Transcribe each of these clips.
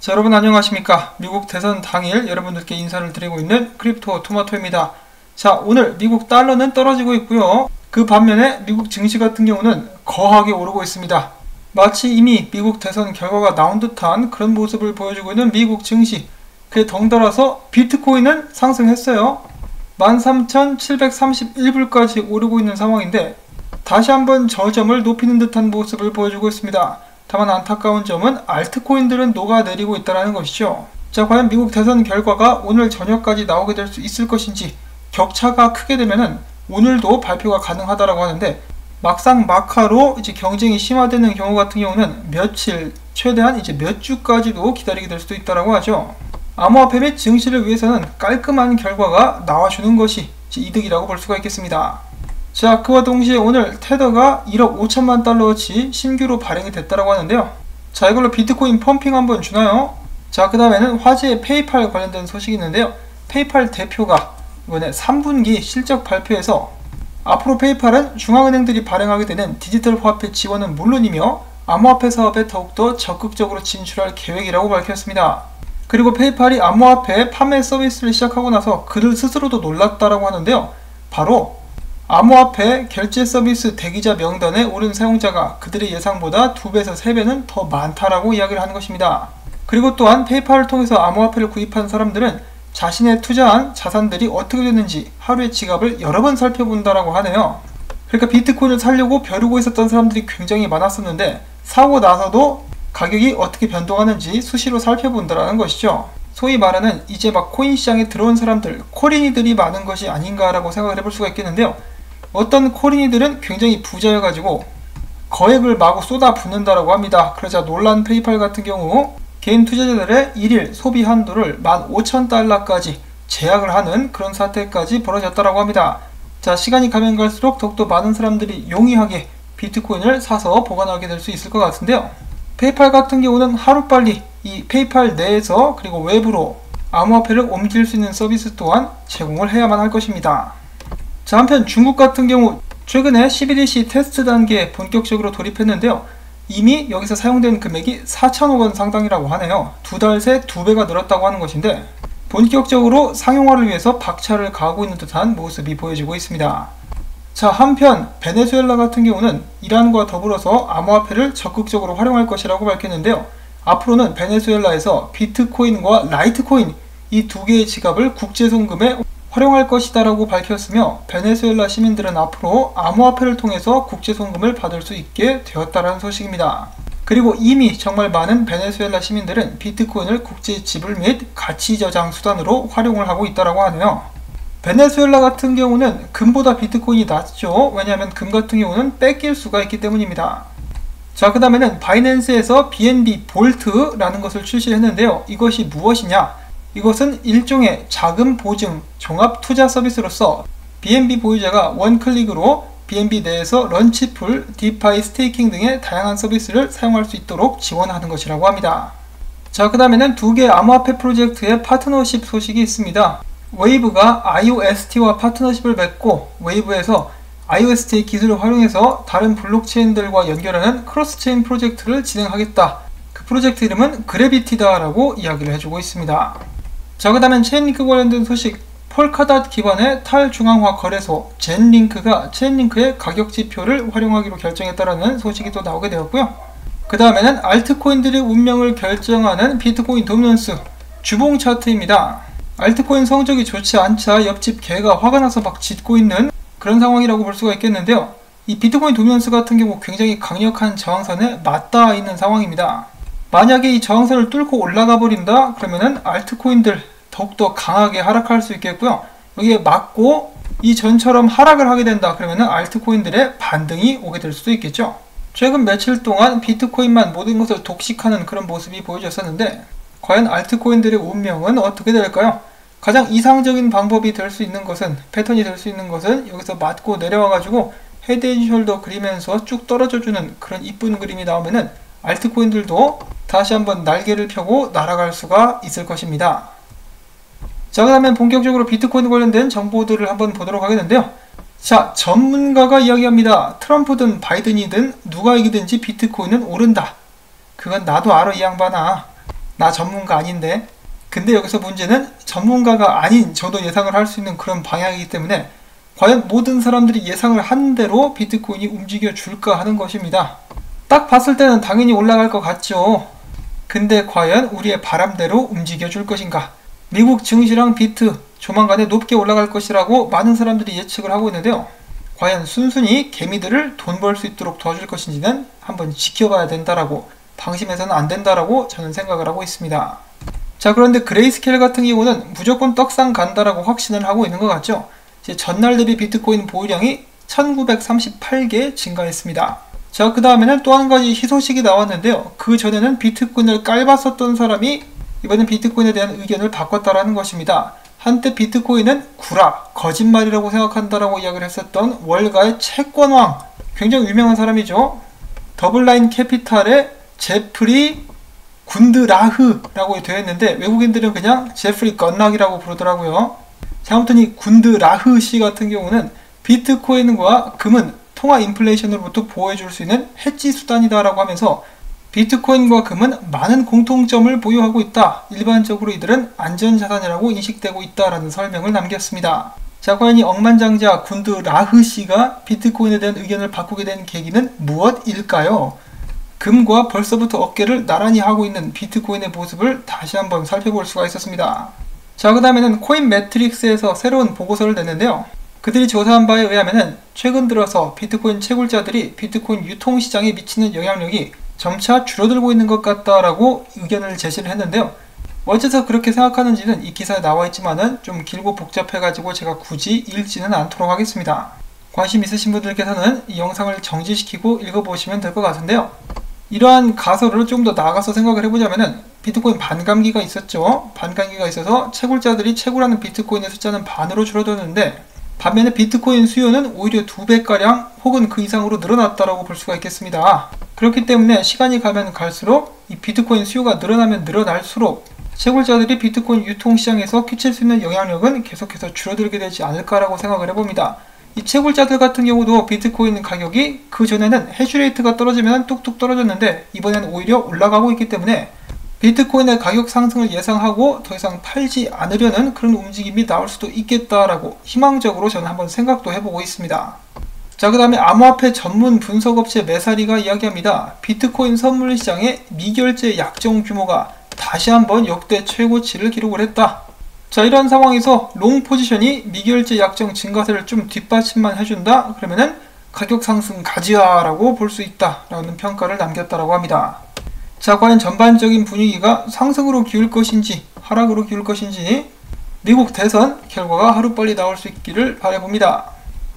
자, 여러분 안녕하십니까? 미국 대선 당일 여러분들께 인사를 드리고 있는 크립토 토마토입니다. 자, 오늘 미국 달러는 떨어지고 있고요. 그 반면에 미국 증시 같은 경우는 거하게 오르고 있습니다. 마치 이미 미국 대선 결과가 나온 듯한 그런 모습을 보여주고 있는 미국 증시. 그에 덩달아서 비트코인은 상승했어요. 13,731불까지 오르고 있는 상황인데 다시 한번 저점을 높이는 듯한 모습을 보여주고 있습니다. 다만 안타까운 점은 알트코인들은 녹아내리고 있다는 것이죠. 자, 과연 미국 대선 결과가 오늘 저녁까지 나오게 될 수 있을 것인지 격차가 크게 되면은 오늘도 발표가 가능하다라고 하는데 막상 막하로 이제 경쟁이 심화되는 경우 같은 경우는 며칠, 최대한 이제 몇 주까지도 기다리게 될 수도 있다라고 하죠. 암호화폐 및 증시를 위해서는 깔끔한 결과가 나와주는 것이 이득이라고 볼 수가 있겠습니다. 자, 그와 동시에 오늘 테더가 1억 5천만 달러어치 신규로 발행이 됐다고 하는데요. 자, 이걸로 비트코인 펌핑 한번 주나요? 자, 그 다음에는 화제의 페이팔 관련된 소식이 있는데요. 페이팔 대표가 이번에 3분기 실적 발표에서 앞으로 페이팔은 중앙은행들이 발행하게 되는 디지털 화폐 지원은 물론이며 암호화폐 사업에 더욱더 적극적으로 진출할 계획이라고 밝혔습니다. 그리고 페이팔이 암호화폐 판매 서비스를 시작하고 나서 그들 스스로도 놀랐다라고 하는데요. 바로 암호화폐 결제 서비스 대기자 명단에 오른 사용자가 그들의 예상보다 2배에서 3배는 더 많다라고 이야기를 하는 것입니다. 그리고 또한 페이팔을 통해서 암호화폐를 구입한 사람들은 자신의 투자한 자산들이 어떻게 됐는지 하루의 지갑을 여러 번 살펴본다라고 하네요. 그러니까 비트코인을 살려고 벼르고 있었던 사람들이 굉장히 많았었는데 사고 나서도 가격이 어떻게 변동하는지 수시로 살펴본다라는 것이죠. 소위 말하는 이제 막 코인 시장에 들어온 사람들, 코린이들이 많은 것이 아닌가라고 생각을 해볼 수가 있겠는데요. 어떤 코린이들은 굉장히 부자여가지고 거액을 마구 쏟아 붓는다라고 합니다. 그러자 논란 페이팔 같은 경우 개인 투자자들의 일일 소비 한도를 15,000달러까지 제약을 하는 그런 사태까지 벌어졌다라고 합니다. 자, 시간이 가면 갈수록 더욱더 많은 사람들이 용이하게 비트코인을 사서 보관하게 될 수 있을 것 같은데요. 페이팔 같은 경우는 하루빨리 이 페이팔 내에서 그리고 외부로 암호화폐를 옮길 수 있는 서비스 또한 제공을 해야만 할 것입니다. 자, 한편 중국 같은 경우 최근에 11일시 테스트 단계에 본격적으로 돌입했는데요. 이미 여기서 사용된 금액이 4천억 원 상당이라고 하네요. 두 달 새 두 배가 늘었다고 하는 것인데 본격적으로 상용화를 위해서 박차를 가하고 있는 듯한 모습이 보여지고 있습니다. 자, 한편 베네수엘라 같은 경우는 이란과 더불어서 암호화폐를 적극적으로 활용할 것이라고 밝혔는데요. 앞으로는 베네수엘라에서 비트코인과 라이트코인 이 두 개의 지갑을 국제송금에 활용할 것이다라고 밝혔으며 베네수엘라 시민들은 앞으로 암호화폐를 통해서 국제송금을 받을 수 있게 되었다라는 소식입니다. 그리고 이미 정말 많은 베네수엘라 시민들은 비트코인을 국제 지불 및 가치 저장 수단으로 활용을 하고 있다라고 하네요. 베네수엘라 같은 경우는 금보다 비트코인이 낫죠. 왜냐하면 금 같은 경우는 뺏길 수가 있기 때문입니다. 자, 그 다음에는 바이낸스에서 BNB Vault라는 것을 출시했는데요. 이것이 무엇이냐? 이것은 일종의 자금 보증 종합 투자 서비스로서 BNB 보유자가 one click으로 BNB 내에서 Launchpool, DeFi staking 등의 다양한 서비스를 사용할 수 있도록 지원하는 것이라고 합니다. 자, 그 다음에는 두 개의 암호화폐 프로젝트의 파트너십 소식이 있습니다. 웨이브가 IOST와 파트너십을 맺고 웨이브에서 IOST 기술을 활용해서 다른 블록체인들과 연결하는 cross-chain 프로젝트를 진행하겠다. 그 프로젝트 이름은 그래비티다라고 이야기를 해주고 있습니다. 자, 그 다음엔 체인링크 관련된 소식. 폴카닷 기반의 탈중앙화 거래소 젠링크가 체인링크의 가격 지표를 활용하기로 결정했다라는 소식이 또 나오게 되었고요. 그 다음에는 알트코인들의 운명을 결정하는 비트코인 dominance 주봉 차트입니다. 알트코인 성적이 좋지 않자 옆집 개가 화가 나서 막 짖고 있는 그런 상황이라고 볼 수가 있겠는데요. 이 비트코인 도미넌스 같은 경우 굉장히 강력한 저항선에 맞닿아 있는 상황입니다. 만약에 이 저항선을 뚫고 올라가 버린다? 그러면은 알트코인들 더욱더 강하게 하락할 수 있겠고요. 여기에 맞고 이 전처럼 하락을 하게 된다. 그러면은 알트코인들의 반등이 오게 될 수도 있겠죠. 최근 며칠 동안 비트코인만 모든 것을 독식하는 그런 모습이 보여졌었는데 과연 알트코인들의 운명은 어떻게 될까요? 가장 이상적인 방법이 될 수 있는 것은 패턴이 될 수 있는 것은 여기서 맞고 내려와 가지고 head and shoulder 그리면서 쭉 떨어져 주는 그런 이쁜 그림이 나오면은 알트코인들도 다시 한번 날개를 펴고 날아갈 수가 있을 것입니다. 자, 그 다음에 본격적으로 비트코인 관련된 정보들을 한번 보도록 하겠는데요. 자, 전문가가 이야기합니다. 트럼프든 바이든이든 누가 이기든지 비트코인은 오른다. 그건 나도 알아, 이 양반아. 나 전문가 아닌데. 근데 여기서 문제는 전문가가 아닌 저도 예상을 할 수 있는 그런 방향이기 때문에 과연 모든 사람들이 예상을 한 대로 비트코인이 움직여 줄까 하는 것입니다. 딱 봤을 때는 당연히 올라갈 것 같죠. 근데 과연 우리의 바람대로 움직여 줄 것인가? 미국 증시랑 비트 조만간에 높게 올라갈 것이라고 많은 사람들이 예측을 하고 있는데요. 과연 순순히 개미들을 돈 벌 수 있도록 도와줄 것인지는 한번 지켜봐야 된다라고 방심해서는 안 된다라고 저는 생각을 하고 있습니다. 자 그런데 그레이스케일 같은 경우는 무조건 떡상 간다라고 확신을 하고 있는 것 같죠. 이제 전날 대비 비트코인 보유량이 1938개 증가했습니다. 자, 그 다음에는 또 한 가지 희소식이 나왔는데요. 그 전에는 비트코인을 깔봤었던 사람이 이번엔 비트코인에 대한 의견을 바꿨다라는 것입니다. 한때 비트코인은 구라, 거짓말이라고 생각한다라고 이야기를 했었던 월가의 채권왕, 굉장히 유명한 사람이죠. 더블라인 캐피탈의 제프리 군드라흐라고 되어 있는데 외국인들은 그냥 제프리 건락이라고 부르더라고요. 자, 아무튼 이 군드라흐 씨 같은 경우는 비트코인과 금은 통화 인플레이션으로부터 보호해줄 수 있는 해지 수단이다라고 하면서 비트코인과 금은 많은 공통점을 보유하고 있다. 일반적으로 이들은 안전자산이라고 인식되고 있다라는 설명을 남겼습니다. 자, 과연 이 억만장자 군드 라흐 씨가 비트코인에 대한 의견을 바꾸게 된 계기는 무엇일까요? 금과 벌써부터 어깨를 나란히 하고 있는 비트코인의 모습을 다시 한번 살펴볼 수가 있었습니다. 자, 그 다음에는 코인 매트릭스에서 새로운 보고서를 냈는데요. 그들이 조사한 바에 의하면 최근 들어서 비트코인 채굴자들이 비트코인 유통 시장에 미치는 영향력이 점차 줄어들고 있는 것 같다라고 의견을 제시를 했는데요. 어째서 그렇게 생각하는지는 이 기사에 나와 있지만은 좀 길고 복잡해가지고 제가 굳이 읽지는 않도록 하겠습니다. 관심 있으신 분들께서는 이 영상을 정지시키고 읽어보시면 될 것 같은데요. 이러한 가설을 좀 더 나아가서 생각을 해보자면은 비트코인 반감기가 있었죠. 반감기가 있어서 채굴자들이 채굴하는 비트코인의 숫자는 반으로 줄어들었는데 반면에 비트코인 수요는 오히려 두 배가량 혹은 그 이상으로 늘어났다고 볼 수가 있겠습니다. 그렇기 때문에 시간이 가면 갈수록 이 비트코인 수요가 늘어나면 늘어날수록 채굴자들이 비트코인 유통시장에서 끼칠 수 있는 영향력은 계속해서 줄어들게 되지 않을까라고 생각을 해봅니다. 이 채굴자들 같은 경우도 비트코인 가격이 그 전에는 해시레이트가 떨어지면 뚝뚝 떨어졌는데 이번에는 오히려 올라가고 있기 때문에 비트코인의 가격 상승을 예상하고 더 이상 팔지 않으려는 그런 움직임이 나올 수도 있겠다라고 희망적으로 저는 한번 생각도 해보고 있습니다. 자, 그 다음에 암호화폐 전문 분석업체 메사리가 이야기합니다. 비트코인 선물 시장의 미결제 약정 규모가 다시 한번 역대 최고치를 기록을 했다. 자, 이런 상황에서 롱 포지션이 미결제 약정 증가세를 좀 뒷받침만 해준다? 그러면은 가격 상승 가지야라고 볼 수 있다라는 평가를 남겼다라고 합니다. 자, 과연 전반적인 분위기가 상승으로 기울 것인지 하락으로 기울 것인지 미국 대선 결과가 하루빨리 나올 수 있기를 바라봅니다.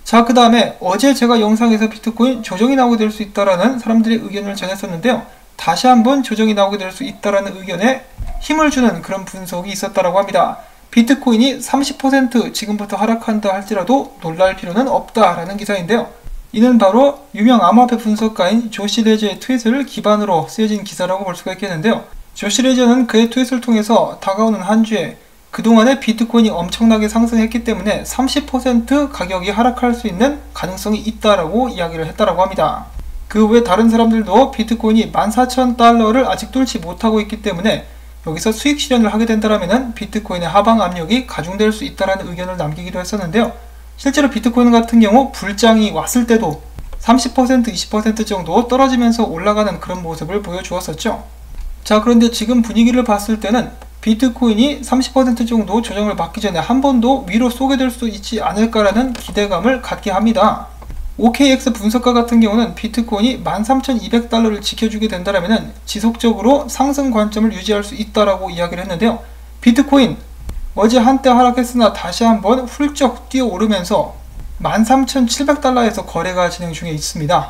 자, 그 다음에 어제 제가 영상에서 비트코인 조정이 나오게 될 수 있다라는 사람들의 의견을 전했었는데요. 다시 한번 조정이 나오게 될 수 있다라는 의견에 힘을 주는 그런 분석이 있었다라고 합니다. 비트코인이 30% 지금부터 하락한다 할지라도 놀랄 필요는 없다라는 기사인데요. 이는 바로 유명 암호화폐 분석가인 조시 레저의 트윗을 기반으로 쓰여진 기사라고 볼 수가 있겠는데요. 조시 레저는 그의 트윗을 통해서 다가오는 한 주에 그동안에 비트코인이 엄청나게 상승했기 때문에 30% 가격이 하락할 수 있는 가능성이 있다라고 이야기를 했다라고 합니다. 그 외 다른 사람들도 비트코인이 14,000달러를 아직 뚫지 못하고 있기 때문에 여기서 수익 실현을 하게 된다면 비트코인의 하방 압력이 가중될 수 있다라는 의견을 남기기도 했었는데요. 실제로 비트코인 같은 경우 불장이 왔을 때도 30% 20% 정도 떨어지면서 올라가는 그런 모습을 보여주었었죠. 자 그런데 지금 분위기를 봤을 때는 비트코인이 30% 정도 조정을 받기 전에 한 번 더 위로 쏘게 될 수 있지 않을까라는 기대감을 갖게 합니다. OKX 분석가 같은 경우는 비트코인이 13,200달러를 지켜주게 된다면 지속적으로 상승 관점을 유지할 수 있다라고 이야기를 했는데요. 비트코인 어제 한때 하락했으나 다시 한번 훌쩍 뛰어오르면서 13,700달러에서 거래가 진행 중에 있습니다.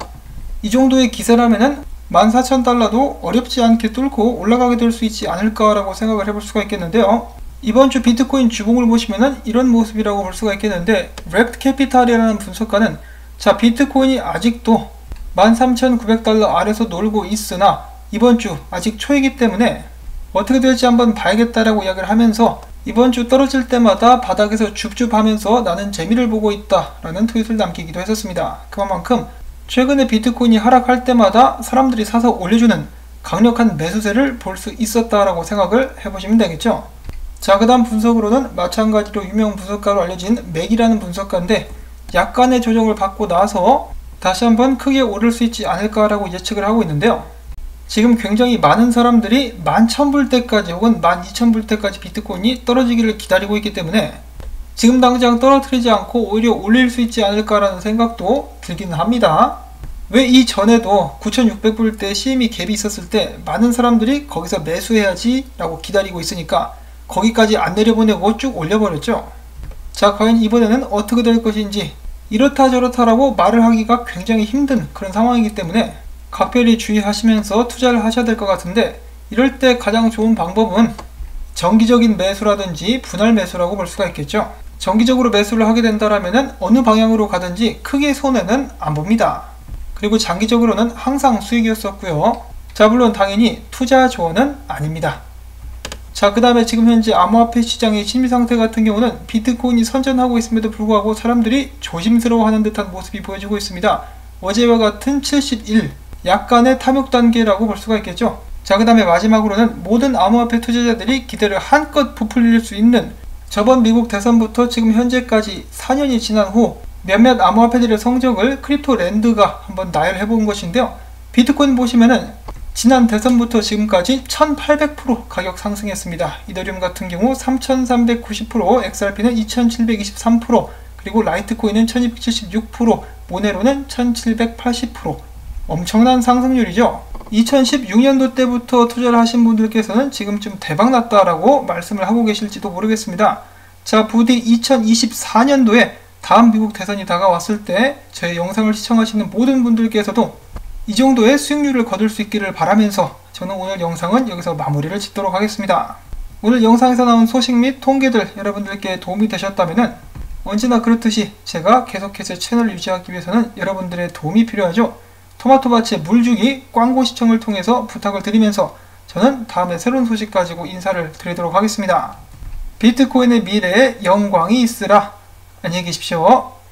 이 정도의 기세라면은 14,000달러도 어렵지 않게 뚫고 올라가게 될 수 있지 않을까라고 생각을 해볼 수가 있겠는데요. 이번 주 비트코인 주봉을 보시면은 이런 모습이라고 볼 수가 있겠는데 Rekt Capital이라는 분석가는 자 비트코인이 아직도 13,900달러 아래서 놀고 있으나 이번 주 아직 초이기 때문에 어떻게 될지 한번 봐야겠다라고 이야기를 하면서 이번 주 떨어질 때마다 바닥에서 줍줍하면서 나는 재미를 보고 있다 라는 트윗을 남기기도 했었습니다. 그만큼 최근에 비트코인이 하락할 때마다 사람들이 사서 올려주는 강력한 매수세를 볼 수 있었다라고 생각을 해보시면 되겠죠. 자, 그 다음 분석으로는 마찬가지로 유명 분석가로 알려진 맥이라는 분석가인데 약간의 조정을 받고 나서 다시 한번 크게 오를 수 있지 않을까라고 예측을 하고 있는데요. 지금 굉장히 많은 사람들이 11,000불 때까지 혹은 12,000불 때까지 비트코인이 떨어지기를 기다리고 있기 때문에 지금 당장 떨어뜨리지 않고 오히려 올릴 수 있지 않을까라는 생각도 들기는 합니다. 왜 이전에도 9,600불 때 CME 갭이 있었을 때 많은 사람들이 거기서 매수해야지 라고 기다리고 있으니까 거기까지 안 내려보내고 쭉 올려버렸죠. 자, 과연 이번에는 어떻게 될 것인지 이렇다 저렇다라고 말을 하기가 굉장히 힘든 그런 상황이기 때문에 각별히 주의하시면서 투자를 하셔야 될 것 같은데 이럴 때 가장 좋은 방법은 정기적인 매수라든지 분할 매수라고 볼 수가 있겠죠. 정기적으로 매수를 하게 된다면 어느 방향으로 가든지 크게 손해는 안 봅니다. 그리고 장기적으로는 항상 수익이었었고요. 자, 물론 당연히 투자 조언은 아닙니다. 자, 그 다음에 지금 현재 암호화폐 시장의 심리 상태 같은 경우는 비트코인이 선전하고 있음에도 불구하고 사람들이 조심스러워하는 듯한 모습이 보여지고 있습니다. 어제와 같은 71, 약간의 탐욕 단계라고 볼 수가 있겠죠. 자, 그 다음에 마지막으로는 모든 암호화폐 투자자들이 기대를 한껏 부풀릴 수 있는 저번 미국 대선부터 지금 현재까지 4년이 지난 후 몇몇 암호화폐들의 성적을 크립토랜드가 한번 나열해 본 것인데요. 비트코인 보시면은 지난 대선부터 지금까지 1800% 가격 상승했습니다. 이더리움 같은 경우 3390%, XRP는 2723%, 그리고 라이트코인은 1276%, 모네로는 1780%. 엄청난 상승률이죠. 2016년도 때부터 투자를 하신 분들께서는 지금쯤 대박 났다라고 말씀을 하고 계실지도 모르겠습니다. 자, 부디 2024년도에 다음 미국 대선이 다가왔을 때 제 영상을 시청하시는 모든 분들께서도 이 정도의 수익률을 거둘 수 있기를 바라면서 저는 오늘 영상은 여기서 마무리를 짓도록 하겠습니다. 오늘 영상에서 나온 소식 및 통계들 여러분들께 도움이 되셨다면 언제나 그렇듯이 제가 계속해서 채널을 유지하기 위해서는 여러분들의 도움이 필요하죠. 토마토밭의 물주기 광고 시청을 통해서 부탁을 드리면서 저는 다음에 새로운 소식 가지고 인사를 드리도록 하겠습니다. 비트코인의 미래에 영광이 있으라. 안녕히 계십시오.